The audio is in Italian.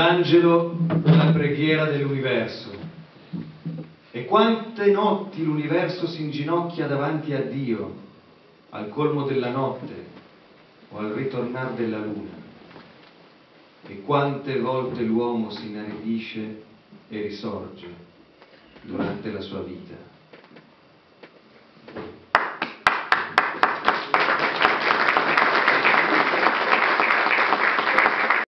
l'angelo alla preghiera dell'universo. E quante notti l'universo si inginocchia davanti a Dio, al colmo della notte o al ritornar della luna. E quante volte l'uomo si inaridisce e risorge durante la sua vita.